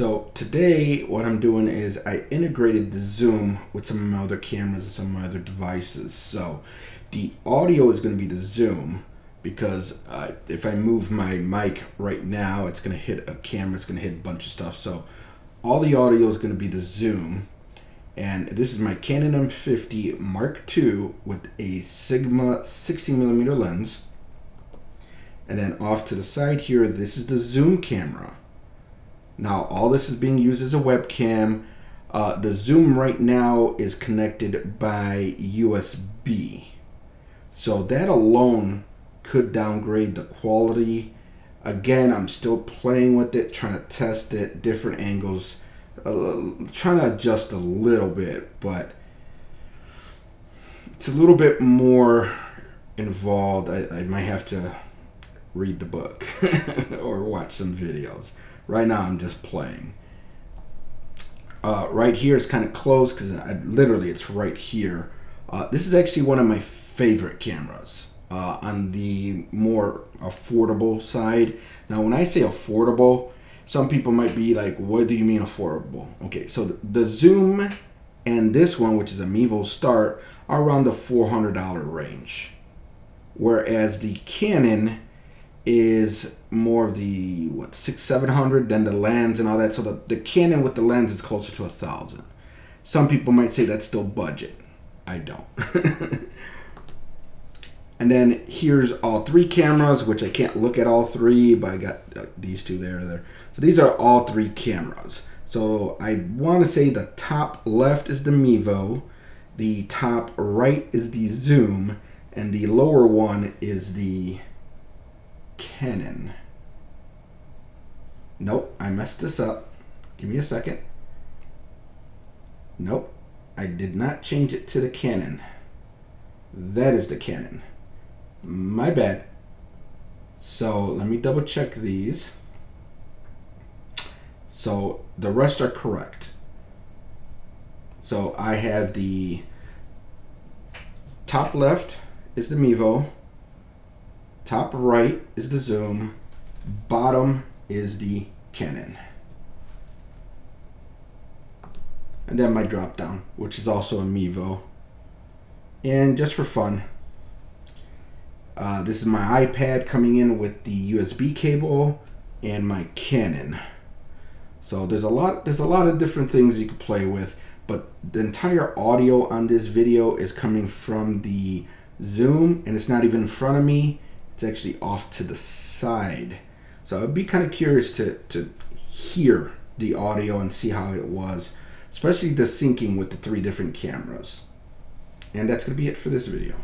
So today what I'm doing is I integrated the zoom with some of my other cameras and some of my other devices. So the audio is going to be the zoom because uh, if I move my mic right now, it's going to hit a camera, it's going to hit a bunch of stuff. So all the audio is going to be the zoom. And this is my Canon M50 Mark II with a Sigma 60 millimeter lens. And then off to the side here, this is the zoom camera. Now all this is being used as a webcam. Uh, the zoom right now is connected by USB. So that alone could downgrade the quality. Again, I'm still playing with it, trying to test it, different angles, uh, trying to adjust a little bit, but it's a little bit more involved. I, I might have to read the book or watch some videos. Right now, I'm just playing. Uh, right here is kind of close because literally it's right here. Uh, this is actually one of my favorite cameras uh, on the more affordable side. Now, when I say affordable, some people might be like, what do you mean affordable? Okay, so the, the Zoom and this one, which is a Mevo Start, are around the $400 range. Whereas the Canon is more of the, what, six, 700 than the lens and all that. So the, the Canon with the lens is closer to a thousand. Some people might say that's still budget. I don't. And then here's all three cameras, which I can't look at all three, but I got uh, these two there, there. So these are all three cameras. So I want to say the top left is the Mevo, the top right is the Zoom, and the lower one is the Canon. Nope, I messed this up. Give me a second. Nope, I did not change it to the Canon. That is the Canon. My bad. So let me double check these. So the rest are correct. So I have the top left is the Mevo, top right is the Zoom, bottom is the Canon. And then my drop down, which is also a Mevo. And just for fun, uh, this is my iPad coming in with the USB cable and my Canon. So there's a lot there's a lot of different things you could play with, but the entire audio on this video is coming from the Zoom and it's not even in front of me. It's actually off to the side. So I'd be kind of curious to, to hear the audio and see how it was, especially the syncing with the three different cameras. And that's going to be it for this video.